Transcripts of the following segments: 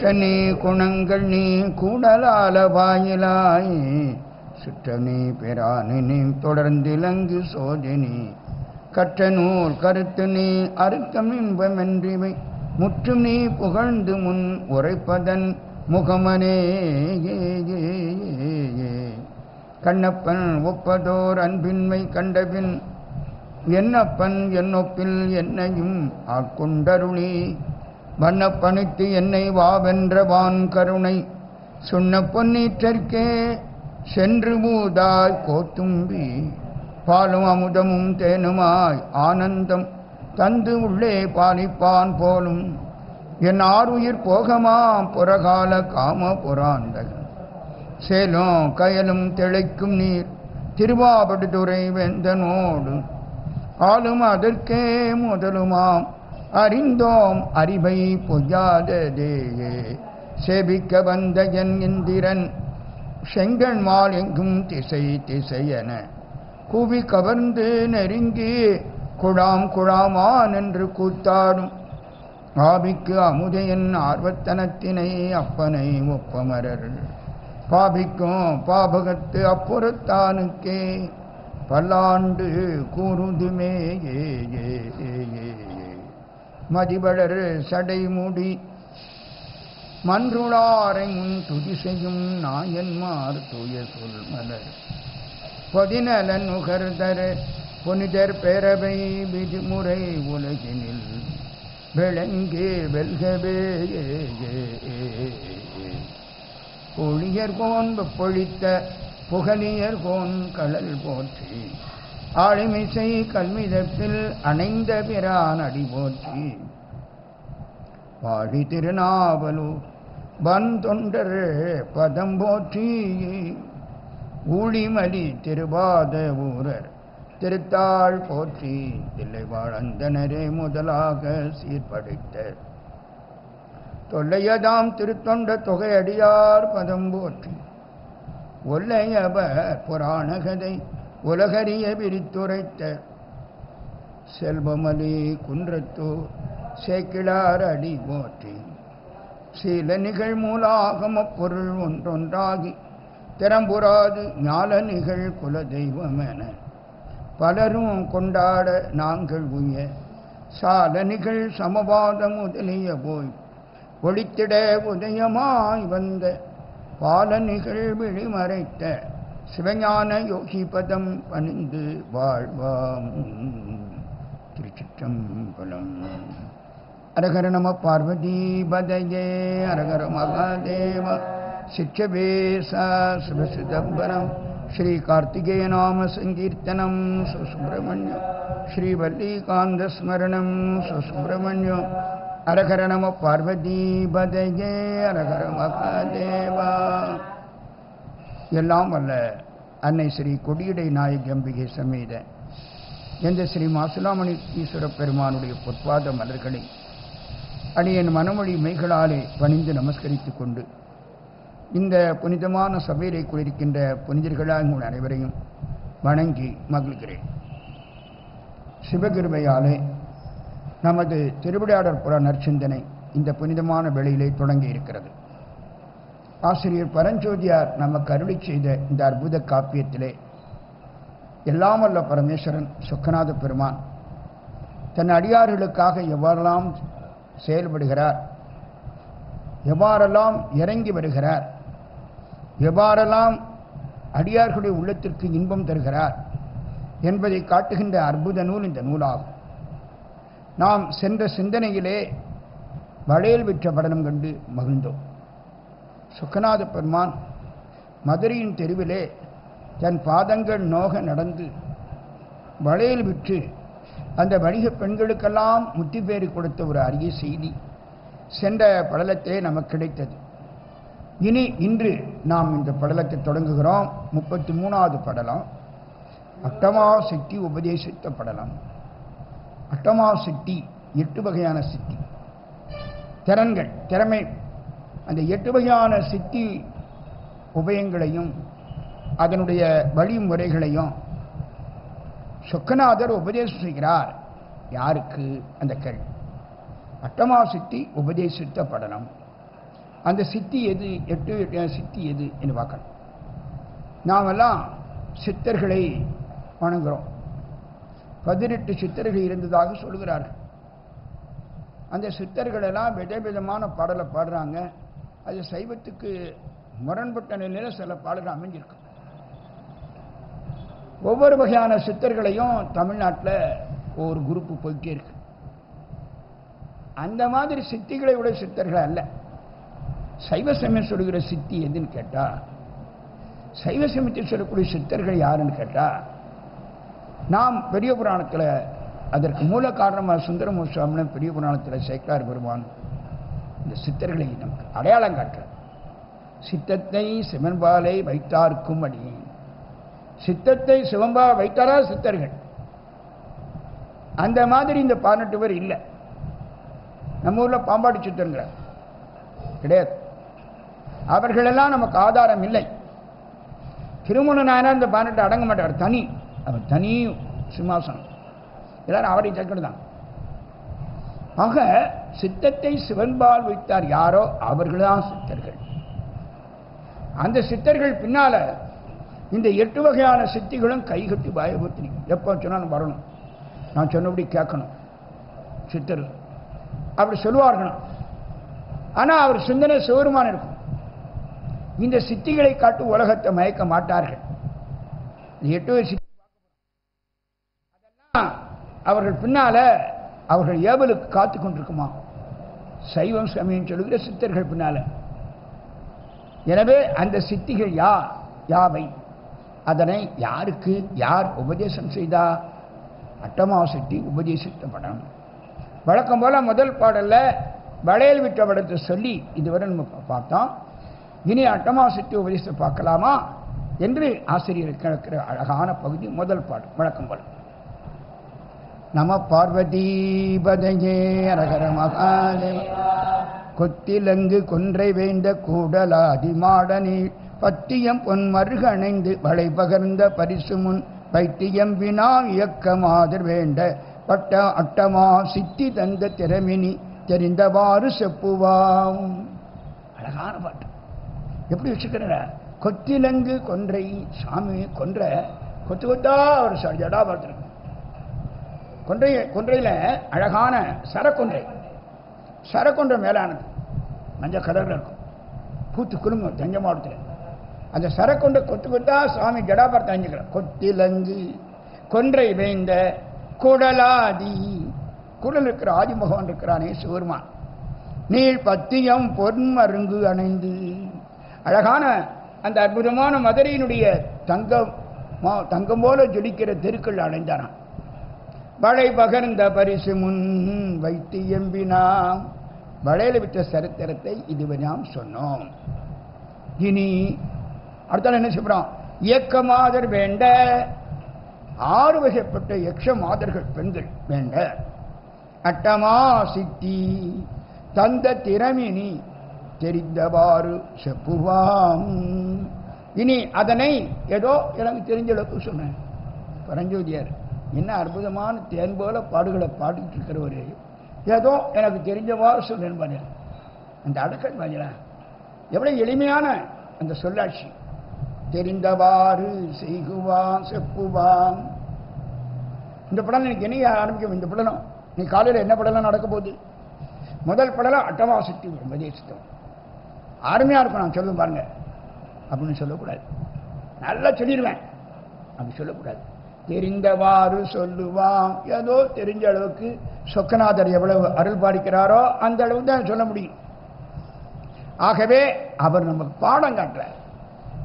குற்ற நீ குணங்கள் நீ கூடலால வாயிலாய். சுற்ற நீ நீ தொடர்ந்திலங்கு சோதினி கற்ற நூல் கருத்து நீ அறுக்கம் இன்பமென்றிவை. முற்றும் நீ புகழ்ந்து முன் உரைப்பதன் முகமனே. கண்ணப்பன் ஒப்பதோர் அன்பின்மை கண்டபின். என்னப்பன் என்னொப்பில் என்னையும் ஆட்கொண்டருளி. வண்ணப்பணித்து என்னை வாவென்ற வான் கருணை. சொன்ன பொன்னீற்றற்கே சென்று மூதாய் கோத்தும்பி. பாலும் அமுதமும் தேனுமாய் ஆனந்தம் தந்து உள்ளே பாலிப்பான் போலும். என் ஆறுயிர் போகமாம் புறகால காம புராந்தகன். சேலும் கயலும் திளைக்கும் நீர் திருவாபடுதுறை வெந்தனோடு. ஆளும் அதற்கே முதலுமாம் அறிந்தோம் அறிவை பொய்யாததேயே சேபிக்க வந்த என் இந்திரன் செங்கன்மால் எங்கும் திசை திசையென. குவி கவர்ந்து நெருங்கி குழாம் குழாமா நின்று கூத்தாடும். பாபிக்கு அமுதையன் ஆர்வத்தனத்தினை அப்பனை ஒப்பமரர். பாபிக்கும் பாபகத்து அப்புறத்தானுக்கே பல்லாண்டு கூறுதுமே ஏ ஏ ஏ. மதிவளர் சடைமுடி. மன்றுளாரை முன் துதி செய்யும் நாயன்மார் தூய சொல் மலர். பொதிநலன் நுகர்தர் புனிதர் பேரவை விதிமுறை உலகினில். விளங்கே வெல்கவே ஏ ஏ பொழியர் கோன் பொழித்த புகழியர் கோன் கடல் போற்றி. ஆளுமிசை கல்மிதத்தில் அணைந்த பிரான் அடி போற்றி. வாழி திருநாவலூர் பந்தொண்டர் பதம் போற்றி. ஊழிமலி திருவாத ஊரர் திருத்தாள் போற்றி. தில்லை வாழ்ந்தனரே முதலாக சீர்படைத்த. தொல்லையதாம் திருத்தொண்ட தொகையடியார் பதம் போற்றி. ஒல்லையப புராணகதை உலகறிய விரித்துரைத்த செல்வமலி குன்றத்தூர் சேக்கிழார் அடி போற்றி. சீல நிகழ் மூலாகம பொருள் ஒன்றொன்றாகி திறம்புறாது ஞால நிகழ் குல தெய்வமென பலரும் கொண்டாட நாங்கள் உய சால நிகழ் சமபாத முதலிய போய் ஒளித்திட உதயமாய் வந்த பால நிகழ் விழிமறைத்த சிவஞான யோகிபதம் பணிந்து வாழ்வாம். திருச்சிற்றம்பலம். அரகர நம பார்வதீபதையே அரகர மகாதேவ சிற்றவேச சிவசிதம்பரம் ஸ்ரீ கார்த்திகேய நாம சங்கீர்த்தனம் சுசுப்பிரமணியம் ஸ்ரீ வல்லிகாந்த ஸ்மரணம் சுசுப்பிரமணியம். அரகர நம பார்வதீபதையே அரகர மகாதேவா. எல்லாம் வல்ல அன்னை ஸ்ரீ கொடியடை நாயக் அம்பிகை சமேத. எந்த ஸ்ரீ மாசுலாமணி ஈஸ்வர பெருமானுடைய பொற்பாத மலர்களை அடியன் மனமொழி மெய்களாலே பணிந்து நமஸ்கரித்து கொண்டு இந்த புனிதமான சபையிலே குளிர்கின்ற புனிதர்களாக உங்கள் அனைவரையும் வணங்கி மகிழ்கிறேன். சிவகிருபையாலே நமது திருவிளையாடற் புற நற்சிந்தனை இந்த புனிதமான வேளையிலே தொடங்கி இருக்கிறது ஆசிரியர் பரஞ்சோதியார் நமக்கு அருளி செய்த இந்த அற்புத காப்பியத்திலே எல்லாம் வல்ல பரமேஸ்வரன் சுக்கநாத பெருமான் தன் அடியார்களுக்காக எவ்வாறெல்லாம் செயல்படுகிறார் எவ்வாறெல்லாம் இறங்கி வருகிறார் எவ்வாறெல்லாம் அடியார்களுடைய உள்ளத்திற்கு இன்பம் தருகிறார் என்பதை காட்டுகின்ற அற்புத நூல் இந்த நூலாகும். நாம் சென்ற சிந்தனையிலே வளையல் விற்ற படனம் கண்டு மகிழ்ந்தோம். சுக்கநாத பெருமான் மதுரையின் தெருவிலே தன் பாதங்கள் நோக நடந்து வளையல் விற்று அந்த வணிக பெண்களுக்கெல்லாம் முத்தி பேறு கொடுத்த ஒரு அரிய செய்தி சென்ற படலத்தே நமக்கு கிடைத்தது. இனி இன்று நாம் இந்த படலத்தை தொடங்குகிறோம். முப்பத்தி மூணாவது படலம். அட்டமா சித்தி உபதேசித்த படலம். அட்டமா சித்தி எட்டு வகையான சித்தி. திறன்கள் திறமை அந்த எட்டு வகையான சித்தி உபயங்களையும் அதனுடைய வழிமுறைகளையும் சொக்கநாதர் உபதேசம் செய்கிறார். யாருக்கு? அந்த கேள்வி. அட்டமா சித்தி உபதேசித்த படனம் அந்த சித்தி எது? எட்டு சித்தி எது? என்று பார்க்கணும். நாமெல்லாம் சித்தர்களை வணங்குகிறோம் பதினெட்டு சித்தர்கள் இருந்ததாக சொல்கிறார்கள் அந்த சித்தர்களெல்லாம் விதவிதமான பாடலை பாடுறாங்க. அது சைவத்துக்கு முரண்பட்ட நிலையில் சில பாடல்கள் அமைஞ்சிருக்கு. ஒவ்வொரு வகையான சித்தர்களையும் தமிழ்நாட்டில் ஒரு குரூப்பு போயிட்டே இருக்கு. அந்த மாதிரி சித்திகளை உடைய சித்தர்கள் அல்ல. சைவ சமயம் சொல்கிற சித்தி எதுன்னு கேட்டா சைவ சமயத்தில் சொல்லக்கூடிய சித்தர்கள் யாருன்னு கேட்டா நாம் பெரிய புராணத்தில் அதற்கு மூல காரணமாக சுந்தரமூர் சுவாமியும் பெரிய புராணத்தில் சேக்கார் பெருமான் இந்த சித்தர்களை நமக்கு அடையாளம் காட்டுறது சித்தத்தை சிவன்பாலை வைத்தார்க்கும் அடி. சித்தத்தை சிவம்பா வைத்தாரா சித்தர்கள்? அந்த மாதிரி இந்த பதினெட்டு பேர் இல்லை. நம்ம ஊர்ல பாம்பாடி சித்தங்கிறார் கிடையாது. அவர்களெல்லாம் நமக்கு ஆதாரம் இல்லை. திருமண நாயனார் இந்த பதினெட்டு அடங்க மாட்டார். தனி. அவர் தனி சிம்மாசனம். எல்லாரும் அவரை சேர்க்கணும் தான் ஆக சித்தத்தை சிவன்பால் வைத்தார் யாரோ அவர்கள்தான் சித்தர்கள். அந்த சித்தர்கள் பின்னால இந்த எட்டு வகையான சித்திகளும் கைகட்டி பயபுத்தி எப்போ சொன்னாலும் வரணும். நான் சொன்னபடி கேட்கணும். சித்தர் அப்படி சொல்லுவார்கள் ஆனா அவர் சிந்தனை சிவருமான இருக்கும். இந்த சித்திகளை காட்டு உலகத்தை மயக்க மாட்டார்கள். எட்டு வகை சித்தி அதெல்லாம் அவர்கள் பின்னால அவர்கள் ஏவலுக்கு காத்து கொண்டிருக்குமா? சைவம் சமயம் சொல்லுகிற சித்தர்கள் பின்னால. எனவே அந்த சித்திகள் யா யாவை? அதனை யாருக்கு யார் உபதேசம் செய்தா? அட்டமா சித்தி உபதேசித்த படம். வழக்கம் போல முதல் பாடல்ல வளையல் விட்ட படத்தை சொல்லி இதுவரை நம்ம பார்த்தோம். இனி அட்டமா சித்தி உபதேசத்தை பார்க்கலாமா? என்று ஆசிரியர் கிடக்கிற அழகான பகுதி முதல் பாடல். வழக்கம் போல. நம பார்வதீபதையே அரகர மகாதேவ. கொத்திலங்கு கொன்றை வேந்த கூடலாதி மாடனீர் பத்தியம் பொன் மருகணைந்து வளை பகர்ந்த பரிசு முன் பைத்தியம் வினா இயக்கமாதர் வேண்ட பட்ட அட்டமா சித்தி தந்த திறமினி தெரிந்தவாறு செப்புவாம். அழகான பாட்டு. எப்படி வச்சுக்கிற? கொத்திலங்கு கொன்றை சாமி கொன்ற கொத்து கொத்தா ஒரு ஜடா பார்த்துருக்கு கொன்றை கொன்றையில் அழகான சரக்கொன்றை. சரக்கொன்றை மேலானது. மஞ்சள் கலரில் இருக்கும். பூத்து குலுங்கும் தஞ்சை மாவட்டத்தில் அந்த சரக்கொண்டை கொத்து கொத்தா சுவாமி ஜடாபரத்தை அஞ்சுக்கிறேன் கொத்திலங்கு கொன்றை வேந்த குடலாதி. குடல் இருக்கிற ஆதிமுகன் இருக்கிறானே சிவருமான் நீள் பத்தியம் பொன்மருங்கு அணைந்து. அழகான அந்த அற்புதமான மதுரையினுடைய தங்கம் மா- தங்கம் போல ஜொலிக்கிற தெருக்கள் அடைந்தானான் வளை பகர்ந்த பரிசு முன் வைத்து எம்பினாம். வளையல விட்ட சரித்திரத்தை இதுவரை நாம் சொன்னோம். இனி அடுத்தால என்ன சொல்றோம் இயக்க மாதர் வேண்ட ஆறு வகைப்பட்ட யக்ஷ மாதர்கள் பெண்கள் வேண்ட. அட்டமா சித்தி தந்த திறமினி தெரிந்தவாறு செப்புவாம். இனி அதனை ஏதோ எனக்கு தெரிஞ்ச அளவுக்கு சொன்னேன். பரஞ்சோதியார். என்ன அற்புதமான தேன் போல பாடுகளை பாடிட்டு இருக்கிறவர். ஏதோ எனக்கு தெரிஞ்சவாறு சொன்னேன் பாரு அந்த அடக்கம் பாருங்களேன் எவ்வளவு எளிமையான அந்த சொல்லாட்சி. தெரிந்தவாறு செய்குவான் செப்புவான். இந்த படம் எனக்கு என்ன ஆரம்பிக்கும் இந்த படலம். நீ காலையில் என்ன படலாம் நடக்க போகுது? முதல் படலாம் அட்டவாசக்தி உபதேசித்தோம். அருமையாக இருக்கும் நான் சொல்லும் பாருங்க. அப்படின்னு சொல்லக்கூடாது. நல்லா சொல்லிடுவேன். அப்படி சொல்லக்கூடாது. தெரிந்தவாறு சொல்லுவான். ஏதோ தெரிஞ்ச அளவுக்கு சொக்கநாதர் எவ்வளவு அருள் பாடிக்கிறாரோ அந்த அளவு தான் சொல்ல முடியும். ஆகவே அவர் நமக்கு பாடம் காட்டுறார்.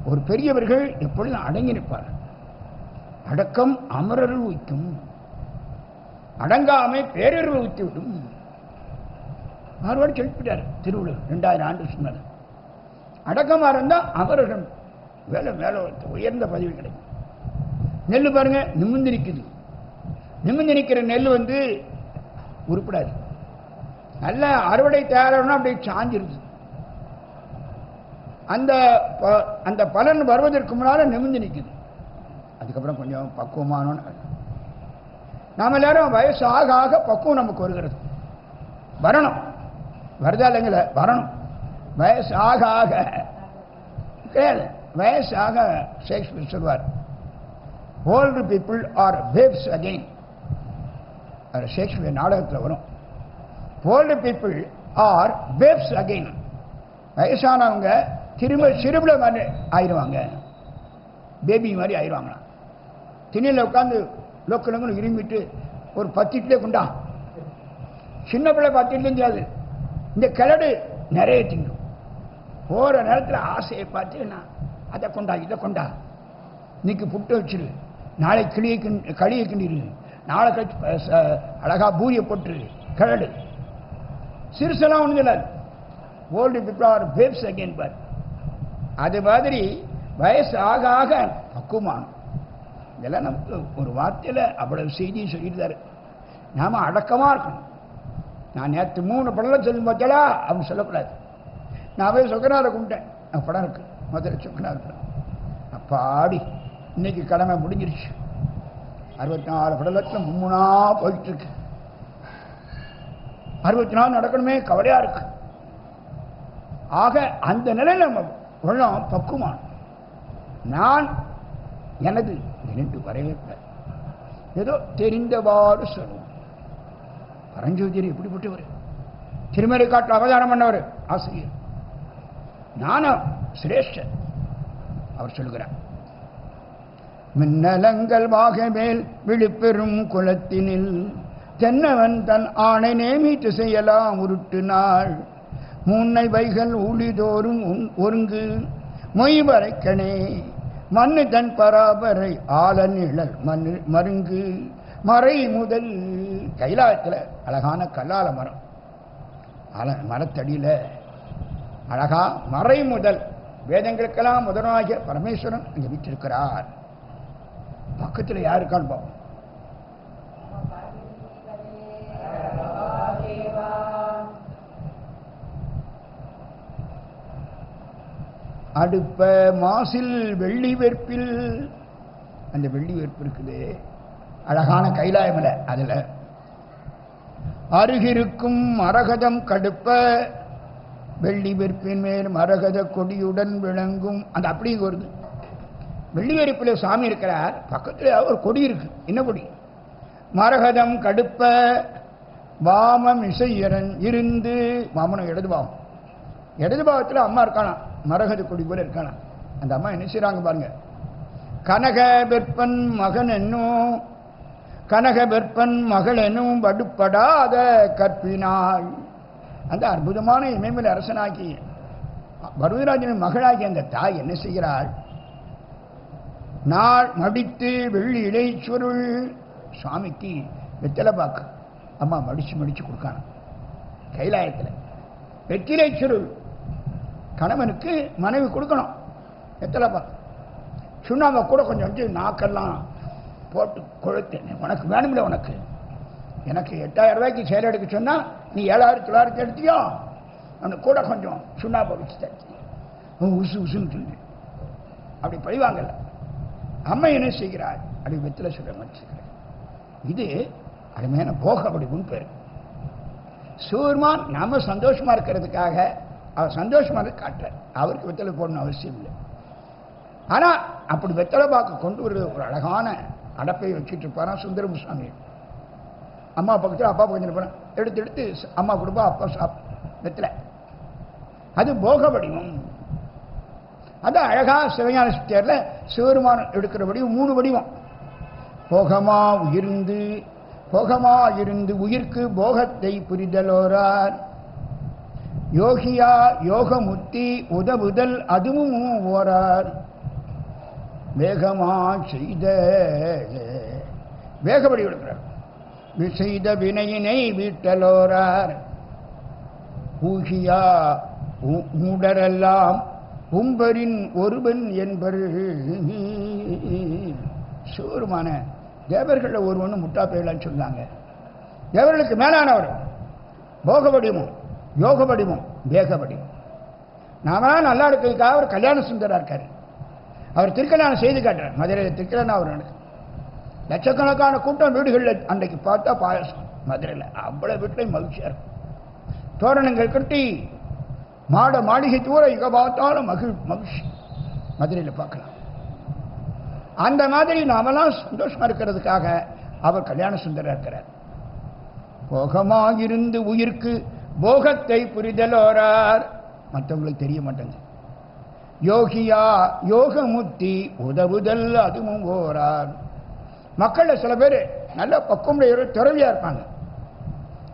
ஒரு பெரியவர்கள் எப்பொழுதும் அடங்கி நிற்பார் அடக்கம் அமரருள் வைக்கும் அடங்காமை பேரருள் வைத்து விடும் ஆறுவாடு சொல்லிவிட்டார் திருவள்ளுவர் ரெண்டாயிரம் ஆண்டு சொன்னார். அடக்கமாக இருந்தால் அமரர்கள் வேலை மேலே உயர்ந்த பதவி கிடைக்கும். நெல் பாருங்க நிமிந்து நிற்குது நிமிந்து நிற்கிற நெல் வந்து உருப்படாது. நல்ல அறுவடை தயாராகணும் அப்படியே சாஞ்சிருது. அந்த அந்த பலன் வருவதற்கு முன்னால நிமிந்து நிற்குது அதுக்கப்புறம் கொஞ்சம் பக்குவமானோன்னு நாம் எல்லாரும் வயசு ஆக ஆக பக்குவம் நமக்கு வருகிறது. வரணும். வருதா இல்லைங்கள? வரணும். வயசு ஆக ஆக கிடையாது வயசு ஆக ஷேக்ஸ்பியர் சொல்வார் old people are waves again அது ஷேக்ஸ்பியர் நாடகத்தில் வரும். Old people are waves again வயசானவங்க திரும்ப சிறுபில மாதிரி ஆயிடுவாங்க. பேபி மாதிரி ஆயிடுவாங்களாம். திண்ணில் உட்காந்து லோக்கலங்களும் இருமிட்டு ஒரு பத்து கொண்டா. சின்ன பிள்ளை பத்து தெரியாது இந்த கிழடு நிறைய திங்கும் போகிற நேரத்தில் ஆசையை பார்த்து நான் அதை கொண்டா இதை கொண்டா. இன்னைக்கு புட்டு வச்சிரு. நாளை கிளியை கிண் களியை கிண்டிரு நாளை கழிச்சு அழகாக பூரியை போட்டுரு கிழடு. சிறுசெல்லாம் ஒன்றும் இல்லை. Old people are babes again பார் அது மாதிரி வயசு ஆக ஆக பக்குமானம் இதெல்லாம் நமக்கு ஒரு வார்த்தையில் அவ்வளவு செய்தியும் சொல்லியிருந்தாரு நாம் அடக்கமாக இருக்கணும். நான் நேற்று மூணு படம் சொல்லி பார்த்தாலா அவங்க சொல்லக்கூடாது. நான் போய் சொக்கனாரை கும்பிட்டேன். நான் படம் இருக்கு. முதல்ல சொக்கனார் படம். அப்பாடி. இன்னைக்கு கடமை முடிஞ்சிருச்சு. அறுபத்தி நாலு படலத்தில் மும்முனா போயிட்டு இருக்கு அறுபத்தி நாலு நடக்கணுமே கவலையா இருக்கு. ஆக அந்த நிலையில் நம்ம உள்ளம் பக்குமான் நான் எனது என்று வரவே ஏதோ தெரிந்தவாறு சொல்லுவோம். பரஞ்சோதியர் எப்படிப்பட்டவர்? திருமலை காட்டில் அவதாரம் பண்ணவர் ஆசிரியர். நானும் சிரேஷ்டன் அவர் சொல்லுகிறார் மின்னலங்கள் வாகமேல் விழிப்பெறும் குலத்தினில். தென்னவன் தன் ஆணை நேமித்து செய்யலாம் உருட்டு நாள். முன்னை வைகள் ஊழிதோறும் ஒருங்கு. மொய்வரைக்கனே மண்ணு தன் பராபரை ஆல நிழல் மண் மருங்கு. மறை முதல் கைலாயத்தில் அழகான கல்லால மரம். அல மரத்தடியில் அழகா மறை முதல். வேதங்களுக்கெல்லாம் முதலாகிய பரமேஸ்வரன் அங்கே வீற்றிருக்கிறார். பக்கத்தில் யாருக்கான்னு பார்ப்போம் அடுப்ப மாசில் வெள்ளி வெற்பில் அந்த வெள்ளி வெற்பு இருக்குது. அழகான கைலாயமில் அதில். அருகிருக்கும் மரகதம் கடுப்ப. வெள்ளி வெற்பின் மேல் மரகத கொடியுடன் விளங்கும். அந்த அப்படியே வருது. வெள்ளியரிப்பில் சாமி இருக்கிறார். பக்கத்தில் ஒரு கொடி இருக்கு. என்ன கொடி? மரகதம் கடுப்ப வாமம் இசையரன் இருந்து. வாமனம் இடது பாவம். இடது பாவத்தில் அம்மா இருக்கானா? மரகத கொடி போல இருக்கானா? அந்த அம்மா என்ன செய்றாங்க பாருங்க. கனக வெப்பன் மகன் என்னும் கனக வெப்பன் மகள் என்னும் வடுப்படாத கற்பினாள் அந்த அற்புதமான இமயமலை அரசனாகி பருவராஜனின் மகளாகி அந்த தாய் என்ன செய்கிறாள்? நாள் மடித்து வெள்ளி இடைச்சுருள் சுவாமிக்கு வெத்தலை பாக்கு. அம்மா மடிச்சு மடிச்சு கொடுக்கான கைலாயத்தில். வெற்றிலை சுருள். கணவனுக்கு மனைவி கொடுக்கணும். வெத்தலை பாக்கு. சுண்ணாம்பை கூட கொஞ்சம் வந்து நாக்கெல்லாம் போட்டு கொழுத்தேன் உனக்கு வேணும்ல உனக்கு? எனக்கு எட்டாயிரம் ரூபாய்க்கு சேலை எடுக்க சொன்னால் நீ ஏழாயிரத்தி தொள்ளாயிரத்தி எடுத்தியோ? அவனுக்கு கூட கொஞ்சம் சுண்ணாம்பை வச்சு தச்சு. உசு உசுன்னு சொல்லு. அப்படி பழிவாங்கல்ல அம்மை என்ன செய்கிறார் அப்படி வெத்தில சொல்ல மாட்டேங்கிறார் இது அருமையான போக அப்படி பேர். சூர்மான் நாம சந்தோஷமா இருக்கிறதுக்காக அவர் சந்தோஷமாக இருக்க காட்டுறார். அவருக்கு வெத்தலை போடணும் அவசியம் இல்லை. ஆனால் அப்படி வெத்தலை பாக்க கொண்டு வருது ஒரு அழகான அடப்பை வச்சுட்டு இருப்பாராம் சுந்தரம் சுவாமி அம்மா பக்கத்தில் அப்பா பக்கத்தில் போனேன் எடுத்து எடுத்து அம்மா கொடுப்பா அப்பா சாப் வெத்தலை அது போக வடிவம் அது அழகா சிவஞான சித்தியாரில் சிவருமானம் எடுக்கிற வடிவம் மூணு வடிவம். போகமா உயிர்ந்து போகமா இருந்து உயிர்க்கு போகத்தை புரிதலோரார். யோகியா யோகமுத்தி உதவுதல் அதுவும் ஓரார். வேகமா செய்த வேகப்படி விடுகிறார் விசைத வினையினை வீட்டலோரார். ஊகியா உ- மூடரெல்லாம் உம்பரின் ஒருவன் என்பர். சோருமான தேவர்களில் ஒருவன் முட்டா பெயலான்னு சொன்னாங்க. தேவர்களுக்கு மேலானவர். போக வடிவம் யோக வடிவம் வேக வடிவம் நாம நல்லா இருக்கிறதுக்காக அவர் கல்யாண சுந்தரா இருக்கார். அவர் திருக்கல்யாணம் செய்து காட்டுறார். மதுரையில் திருக்கல்யாணம் அவர் நடக்குது லட்சக்கணக்கான கூட்டம் வீடுகளில் அன்றைக்கு பார்த்தா பாயசம். மதுரையில் அவ்வளோ வீட்டிலையும் மகிழ்ச்சியாக இருக்கும். தோரணங்கள் கட்டி மாட மாளிகை தூர இக பார்த்தாலும் மகிழ் மகிழ்ச்சி. மதுரையில் பார்க்கலாம். அந்த மாதிரி நாமெல்லாம் சந்தோஷமா இருக்கிறதுக்காக அவர் கல்யாண சுந்தரர் இருக்கிறார். போகமாகிருந்து உயிர்க்கு போகத்தை புரிதலோரார். மற்றவங்களுக்கு தெரிய மாட்டேங்குது. யோகியா யோகமுத்தி உதவுதல் அதுவும் ஓரார். மக்களில் சில பேர் நல்ல பக்குவமுடைய துறவியா இருப்பாங்க.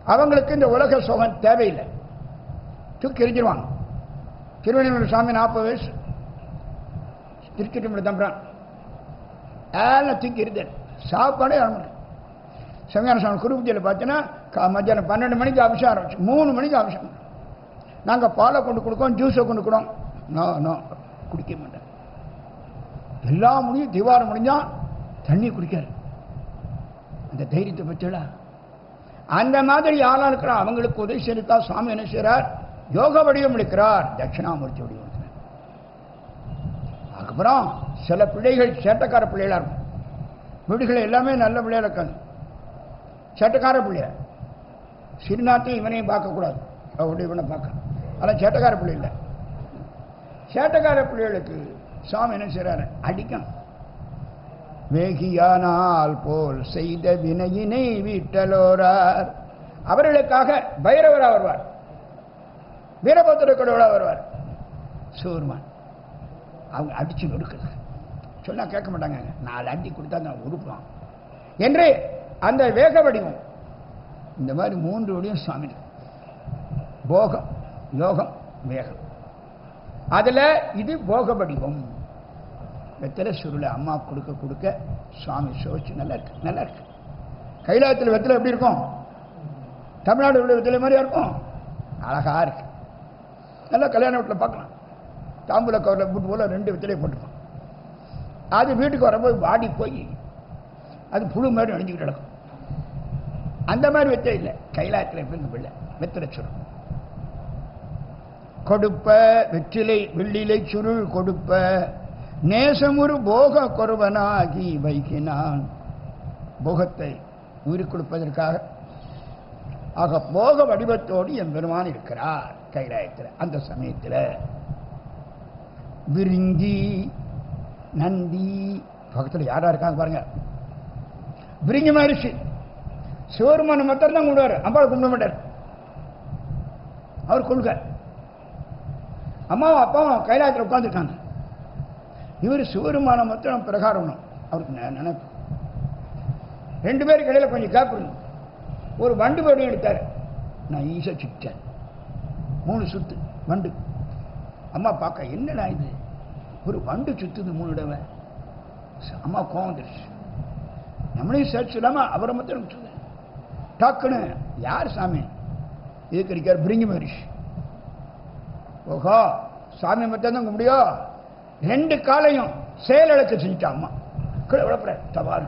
அவங்களுக்கு இந்த உலக சுகம் தேவையில்லை. தூக்கி எரிஞ்சிருவாங்க திருவண்ணாமலை சாமி நாற்பது வயசு. திருச்சிட்டு தம்புறான் எல்லாம் தூக்கி எரிஞ்சார் சாப்பாடே ஆரம்பிச்சு செங்கான சாமி குருபூஜையில் பார்த்தீங்கன்னா மத்தியானம் பன்னெண்டு மணிக்கு அபிஷேகம் ஆரம்பிச்சு மூணு மணிக்கு அபிஷேகம். நாங்கள் பாலை கொண்டு கொடுக்கோம் ஜூஸை கொண்டு கொடுக்கோம். நோ நோ குடிக்க மாட்டேன். எல்லா முடியும் திவாரம் முடிஞ்சால் தண்ணி குடிக்காரு அந்த தைரியத்தை பற்றிடா அந்த மாதிரி ஆளாக இருக்கிற அவங்களுக்கு உதவி செலுத்தா சுவாமி என்ன செய்றார்? யோக வடிவம் எடுக்கிறார். தட்சிணாமூர்த்தி வடிவம் அதுக்கப்புறம் சில பிள்ளைகள் சேட்டக்கார பிள்ளைகளா இருக்கும். வீடுகள் எல்லாமே நல்ல பிள்ளையா இருக்காங்க. சேட்டக்கார பிள்ளைய? சிறுநாத்தையும் இவனையும் பார்க்கக்கூடாது. அவருடைய இவனை பார்க்க. அதெல்லாம் சேட்டக்கார பிள்ளை இல்லை. சேட்டக்கார பிள்ளைகளுக்கு சாமி என்ன செய்றாரு? அடிக்கும். வேகியானால் போல் செய்த வினையினை வீட்டலோரார். அவர்களுக்காக பைரவராக வருவார். வீரபத்திர கடவுளா வருவார்? சூர்மான். அவங்க அடிச்சு நொறுக்குது. சொன்னா கேட்க மாட்டாங்க. நாலு அடி கொடுத்தா நான் உருப்பான். என்று அந்த வேக வடிவம் இந்த மாதிரி மூன்று வடிவம் சுவாமி போகம் யோகம் வேகம். அதுல இது போக வடிவம். வெத்தலை சுருளை அம்மா கொடுக்க கொடுக்க சுவாமி சோச்சு நல்லா இருக்கு நல்லா இருக்கு. கைலாயத்தில் வெத்தலை எப்படி இருக்கும்? தமிழ்நாடு உள்ள வெத்தலை மாதிரியா இருக்கும்? அழகா இருக்கு. நல்லா கல்யாண வீட்டில் பார்க்கலாம். தாம்பூல கவரில் போட்டு போல ரெண்டு வித்திலே போட்டுப்பான். அது வீட்டுக்கு வரும்போது வாடி போய் அது புழு மாதிரி அணிஞ்சுக்கிட்டு கிடக்கும். அந்த மாதிரி வித்தை இல்லை. கைலாயத்தில் பிறந்த பிள்ளை வெத்தலை சுருள் கொடுப்ப வெற்றிலை வெள்ளிலை சுருள் கொடுப்ப நேசமுறு போக கொருவனாகி வைகினான் போகத்தை உயிர் கொடுப்பதற்காக. ஆக போக வடிவத்தோடு என் பெருமான் இருக்கிறார். கைலாயத்தில் அந்த சமயத்தில். விரிஞ்சி நந்தி பக்கத்தில் யாரா இருக்காங்க பாருங்க. விரிஞ்சி மகரிஷி சிவருமான மாத்திரம் தான் அம்பாவை கும்பிட மாட்டார். அவர் கொள்க. அம்மாவும் அப்பாவும் கைலாயத்தில் உட்காந்துருக்காங்க இவர் சிவருமான மத்தம் பிரகாரம் அவருக்கு நினைப்பு. ரெண்டு பேருக்கு இடையில கொஞ்சம் கேப் ஒரு வண்டு பேரையும் எடுத்தார். நான் ஈஸியாக சுட்டேன் மூணு சுத்து வண்டு. அம்மா பார்க்க என்னடா இது? ஒரு வண்டு சுத்துது மூணு தடவை அம்மா கோவம் வந்துருச்சு. நம்மளையும் சேர்த்து இல்லாம அவரை மட்டும் சொன்னேன். டக்குன்னு யார் சாமி? இதுக்கு இருக்கார் பிரிங்கி மகரிஷி ஓஹோ சாமி மட்டும் தான் முடியும்? ரெண்டு காலையும் செயலிழக்க செஞ்சுட்டா அம்மா. கீழே விளப்புற தவாறு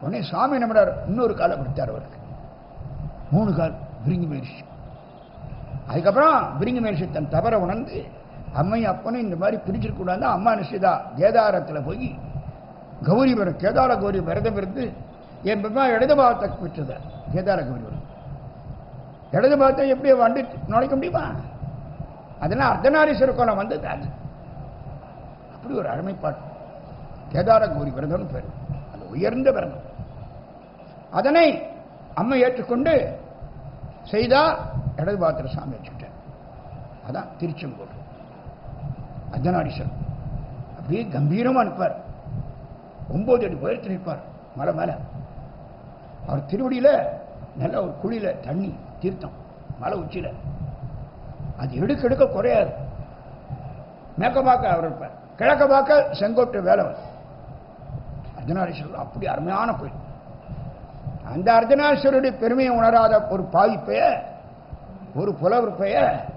உடனே சாமி நம்மடார் இன்னொரு காலை கொடுத்தார் அவருக்கு. மூணு கால் பிரிங்கி மகரிஷி அதுக்கப்புறம் பிரிங்கி மகரிஷி தன் தவற உணர்ந்து அம்மையும் அப்பனும் இந்த மாதிரி பிரிச்சிருக்கூடாது அம்மா நிச்சயதா கேதாரத்தில் போய் கௌரி வரும் கேதார கௌரி விரதம் இருந்து என் பெருமா இடது பாகத்தை பெற்றத கேதார கௌரி வரும் இடது பாகத்தை எப்படி வண்டி நுழைக்க முடியுமா? அதெல்லாம் அர்த்தநாரீஸ்வர கோலம் வந்தது அது. அப்படி ஒரு அருமைப்பாட்டு கேதார கௌரி விரதம்னு பேர். அது உயர்ந்த விரதம். அதனை அம்மை ஏற்றுக்கொண்டு செய்தா இடது பாத்திர சாமி வச்சுக்கிட்டேன். அதான் திருச்செங்கோடு. அர்த்தநாடீஸ்வரர் அப்படியே கம்பீரமா நிற்பார் ஒம்பது அடி உயரத்தில் நிற்பார் மலை மேல. அவர் திருவடியில நல்ல ஒரு குழியில் தண்ணி தீர்த்தம் மலை உச்சியில. அது எடுக்க எடுக்க குறையாது. மேற்க பார்க்க அவர் இருப்பார். கிழக்க பார்க்க செங்கோட்டு வேலை அர்த்தநாரீஸ்வரர் அப்படி அருமையான கோயில். அந்த அர்த்தநாரீஸ்வருடைய பெருமையை உணராத ஒரு பாவி ஒரு புலவர் பெயர்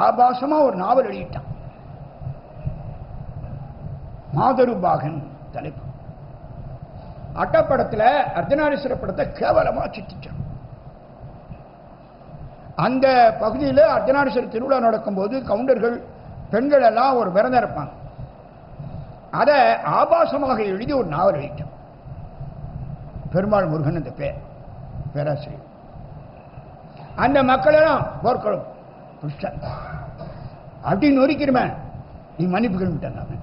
ஆபாசமா ஒரு நாவல் எழுதிட்டான். மாதருபாகன் தலைப்பு. அட்டப்படத்தில் அர்த்தநாரீஸ்வர படத்தை கேவலமா சித்திச்சான். அந்த பகுதியில் அர்த்தநாரீஸ்வரர் திருவிழா நடக்கும்போது கவுண்டர்கள் பெண்கள் எல்லாம் ஒரு விரதம் இருப்பாங்க. அதை ஆபாசமாக எழுதி ஒரு நாவல் எழுதிட்டான். பெருமாள் முருகன் அந்த பேர் பேராசிரியர். அந்த மக்கள் எல்லாம் போர்க்களம். புஷ்டன் அப்படி நீ மன்னிப்பு கேள்விட்டாங்க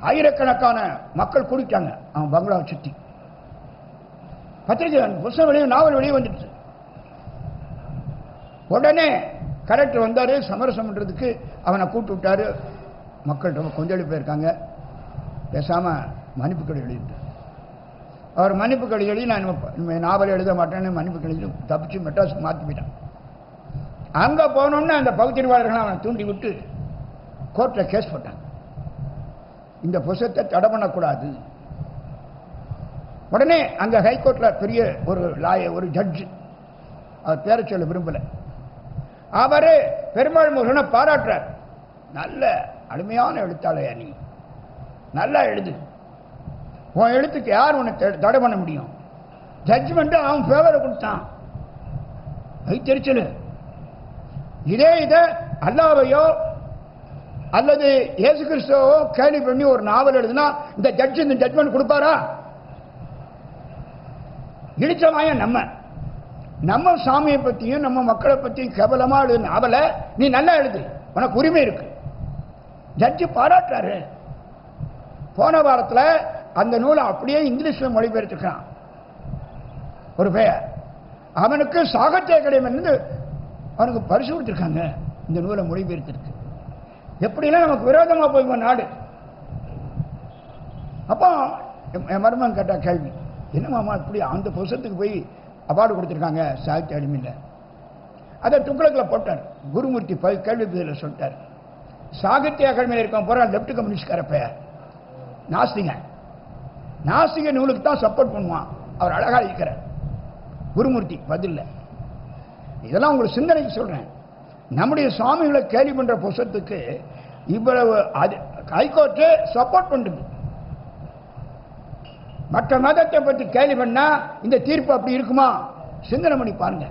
ஆயிரக்கணக்கான மக்கள் கூடிட்டாங்க அவன் பங்களாவை சுற்றி பத்திரிகை புஸ்தகம் வெளியே நாவல் வெளியே வந்துடுச்சு. உடனே கலெக்டர் வந்தாரு சமரசம் பண்றதுக்கு அவனை கூப்பிட்டு விட்டாரு. மக்கள் ரொம்ப கொந்தளிப்பு போயிருக்காங்க. பேசாம மன்னிப்பு கடை எழுதிட்டார் அவர் மன்னிப்பு கடிதம் நான் நாவல் எழுத மாட்டேன்னு மன்னிப்பு கடிதம் தப்பிச்சு மெட்ராஸுக்கு மாற்றி போயிட்டான். அங்கே போனோம்னா அந்த பகுத்தறிவாளர்கள் அவனை தூண்டி விட்டு கோர்ட்டில் கேஸ் போட்டாங்க இந்த புசத்தை தடை பண்ணக்கூடாது. உடனே அங்கே ஹைகோர்ட்டில் பெரிய ஒரு லாய ஒரு ஜட்ஜ் அவர் பேரை சொல்ல விரும்பலை. அவர் பெருமாள் முருகனை பாராட்டுறார். நல்ல அருமையான எழுத்தாளையா நீ. நல்லா எழுது. உன் எழுத்துக்கு யார் உன்னை த- தடை பண்ண முடியும்? ஜட்ஜ்மெண்ட்டு அவன் ஃபேவரை கொடுத்தான். வைத்தறிச்சல் இதே இதை அல்லாவையோ அல்லது இயேசு கிறிஸ்துவோ கேள்வி பண்ணி ஒரு நாவல் எழுதுனா இந்த ஜட்ஜ் இந்த ஜட்மெண்ட் கொடுப்பாரா? இடிச்சமாய நம்ம. நம்ம சாமியை பற்றியும் நம்ம மக்களை பற்றியும் கேவலமாக எழுது நாவலை நீ நல்லா எழுது. உனக்கு உரிமை இருக்கு. ஜட்ஜு பாராட்டுறாரு. போன வாரத்தில் அந்த நூலை அப்படியே இங்கிலீஷ்ல மொழிபெயர்த்துக்கிறான். ஒரு பெயர். அவனுக்கு சாகித்ய அகாடமி இருந்து அவனுக்கு பரிசு கொடுத்துருக்காங்க இந்த நூலை மொழிபெயர்த்திருக்கு. எப்படிலாம் நமக்கு விரோதமா போய் நாடு? அப்போ என் என் கேட்டால் கேட்டா கேள்வி என்ன மாமா இப்படி அந்த புருஷத்துக்கு போய் அவார்டு கொடுத்துருக்காங்க? சாகித்ய அடிமையில் அதை துக்ளக்கில் போட்டார். குருமூர்த்தி போய் கேள்வி பதிலில் சொல்லிட்டார். சாகித்ய அகாடமியில் இருக்க போற லெப்ட் கம்யூனிஸ்ட்கார பெயர். நாஸ்திங்க நாசிக நூலுக்கு தான் சப்போர்ட் பண்ணுவான். அவர் அழகா இருக்கிறார். குருமூர்த்தி பதில்ல. இதெல்லாம் உங்களுக்கு சிந்தனைக்கு சொல்கிறேன் நம்முடைய சுவாமிகளை கேள்வி பண்ணுற புஷத்துக்கு இவ்வளவு அது ஹைகோர்ட்டு சப்போர்ட் பண்ணுது. மற்ற மதத்தை பற்றி கேள்வி பண்ணா இந்த தீர்ப்பு அப்படி இருக்குமா? சிந்தனை பண்ணி பாருங்க.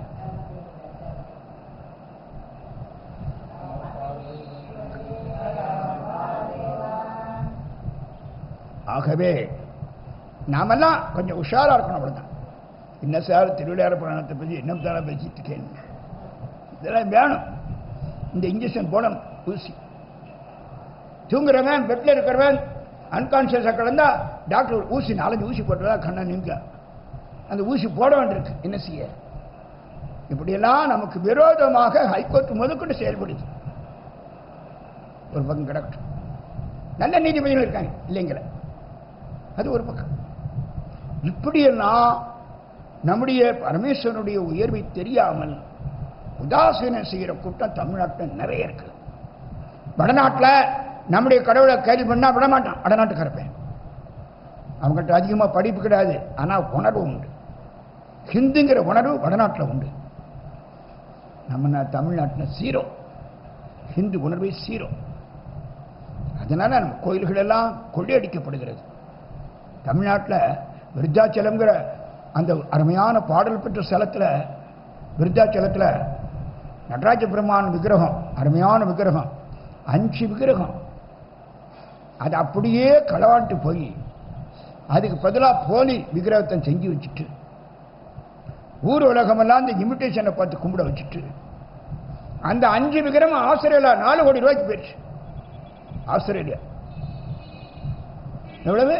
ஆகவே நாமெல்லாம் கொஞ்சம் உஷாரா இருக்கணும் அவ்வளோதான் என்ன சார் திருவிளையாட புராணத்தை பற்றி என்ன தானே பேசிட்டு இருக்கேன் இதெல்லாம் வேணும். இந்த இன்ஜெக்ஷன் போடணும் ஊசி. தூங்குறவன் பெட்டில் இருக்கிறவன் அன்கான்சியஸாக கிடந்தா டாக்டர் ஊசி நாலஞ்சு ஊசி போட்டுறதா கண்ணா நிற்க அந்த ஊசி போட வேண்டியிருக்கு. என்ன செய்ய? இப்படியெல்லாம் நமக்கு விரோதமாக ஹைகோர்ட் முதற்கொண்டு செயல்படுது. ஒரு பக்கம் கிடக்கட்டும். நல்ல நீதிபதிகள் இருக்காங்க. இல்லைங்கிற அது ஒரு பக்கம். இப்படியெல்லாம் நம்முடைய பரமேஸ்வரனுடைய உயர்வை தெரியாமல் உதாசீனம் செய்கிற கூட்டம் தமிழ்நாட்டில் நிறைய இருக்கு. வடநாட்டில் நம்முடைய கடவுளை கேள்வி பண்ணால் விடமாட்டான். மாட்டான் வடநாட்டுக்காரப்பேன் அவங்ககிட்ட அதிகமாக படிப்பு கிடையாது. ஆனால் உணர்வு உண்டு. ஹிந்துங்கிற உணர்வு வடநாட்டில் உண்டு. நம்ம தமிழ்நாட்டில் சீரோ. ஹிந்து உணர்வை சீரோ. அதனால நம்ம கோயில்கள் எல்லாம் கொள்ளையடிக்கப்படுகிறது. தமிழ்நாட்டில் விருத்தாச்சலம்ங்கிற அந்த அருமையான பாடல் பெற்ற ஸ்தலத்தில் விருத்தாச்சலத்தில் நடராஜ பெருமான் விக்கிரகம் அருமையான விக்கிரகம் அஞ்சு விக்கிரகம். அது அப்படியே களவாண்டு போய் அதுக்கு பதிலாக போலி விக்கிரகத்தை செஞ்சு வச்சுட்டு ஊர் உலகமெல்லாம் அந்த இமிட்டேஷனை பார்த்து கும்பிட வச்சுட்டு அந்த அஞ்சு விக்கிரகம் ஆஸ்திரேலியா நாலு கோடி ரூபாய்க்கு போயிடுச்சு. ஆஸ்திரேலியா. எவ்வளவு?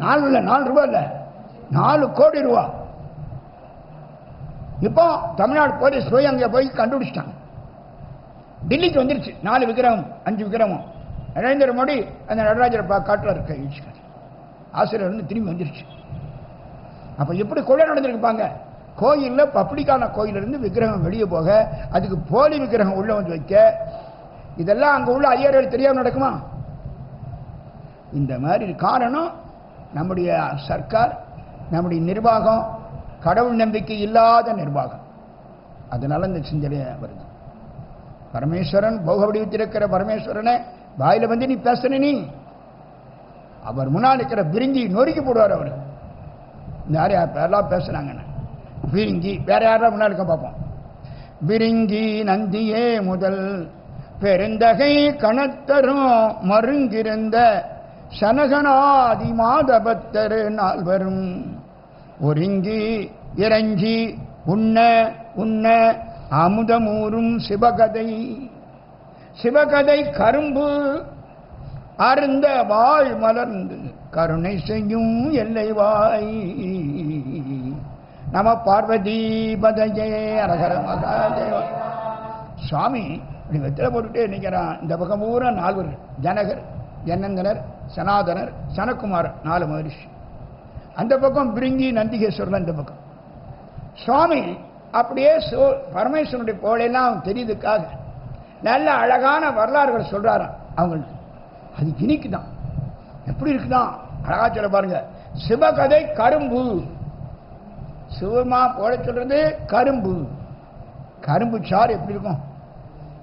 நாலு இல்லை நாலு ரூபாய் இல்லை. நாலு கோடி ரூபா. இப்போ தமிழ்நாடு போலீஸ் போய் அங்கே போய் கண்டுபிடிச்சிட்டாங்க. டெல்லிக்கு வந்துருச்சு. நாலு விக்கிரகம் அஞ்சு விக்கிரகம். நரேந்திர மோடி அந்த நடராஜரை பா காட்டில் இருக்க ஈழ்ச்சிக்கார் ஆசிரியர் வந்து திரும்பி வந்துருச்சு. அப்போ எப்படி கொள்ளை நடந்திருக்குப்பாங்க கோயிலில் பப்ளிக்கான கோயிலிருந்து விக்கிரகம் வெளியே போக அதுக்கு போலி விக்கிரகம் உள்ளே வந்து வைக்க இதெல்லாம் அங்கே உள்ள ஐயர்கள் தெரியாமல் நடக்குமா? இந்த மாதிரி காரணம் நம்முடைய சர்க்கார் நம்முடைய நிர்வாகம் கடவுள் நம்பிக்கை இல்லாத நிர்வாகம். அதனால இந்த சிந்தனை வருது. பரமேஸ்வரன் போக வடிவத்திருக்கிற பரமேஸ்வரனை வாயில வந்து நீ பேசுன நீ. அவர் முன்னால் இருக்கிற பிரிஞ்சி நொறுக்கி போடுவார் அவர். யார் யார் பேரெல்லாம் பேசுனாங்கன்னு பிரிங்கி வேற யாரெல்லாம் முன்னால் இருக்க பார்ப்போம். விரிங்கி நந்தியே முதல் பெருந்தகை கணத்தரும் மருங்கிருந்த சனகனாதி மாதபத்தரு நால்வரும். ஒருங்கி இறங்கி உண்ண உண்ண அமுதமூரும் சிவகதை. சிவகதை கரும்பு அருந்த வாழ் மலர்ந்து கருணை செய்யும் எல்லை வாய் நம பார்வதி அரகர மகாதேவ. சுவாமி இப்படி வெத்தில போட்டுட்டே நிற்கிறான். இந்த பக்கம் பூரா நால்வர் ஜனகர். என்னங்கனர் சனாதனர் சனக்குமாரன் நாலு மகரிஷி. அந்த பக்கம் பிரிங்கி நந்திகேஸ்வரன் அந்த பக்கம். சுவாமி அப்படியே சோ- பரமேஸ்வரனுடைய புகழெல்லாம் தெரியுதுக்காக நல்ல அழகான வரலாறுகள் சொல்றாராம் அவங்களுக்கு அது இனிக்குதான். எப்படி இருக்குதான்? அழகா சொல்ல பாருங்க. சிவகதை கரும்பு. சிவமா போட சொல்றது கரும்பு. கரும்பு சாறு எப்படி இருக்கும்?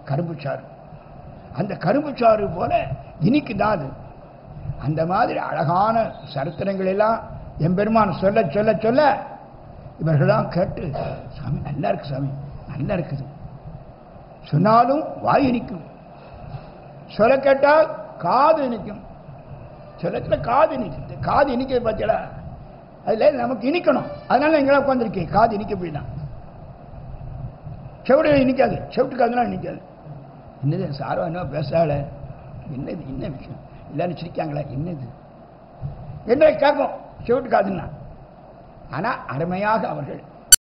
கரும்பு சாறு அந்த கரும்பு சாறு போல இனிக்குதான்? அது அந்த மாதிரி அழகான சரித்திரங்கள் எல்லாம் எம்பெருமான் சொல்ல சொல்ல சொல்ல இவர்களாம் கேட்டு சாமி நல்லா இருக்கு சாமி நல்லா இருக்குது. சொன்னாலும் வாய் இனிக்கும். சொல்ல கேட்டால் காது இனிக்கும். சொல்லத்தில் காது இனிக்குது. காது இனிக்க பார்த்தீங்களா அதில் நமக்கு இனிக்கணும். அதனால எங்கெல்லாம் உட்காந்துருக்கேன் காது இனிக்க போயிட்டான் செவிடு இனிக்காது. செவிட்டு காதுலாம் இனிக்காது. என்னது சாரோ என்ன பேசால என்னது என்ன விஷயம்? எல்லாரும் சிரிக்காங்களா என்னது? என்ன கேட்போம் செவிட்டு காதுன்னா. ஆனா அருமையாக அவர்கள்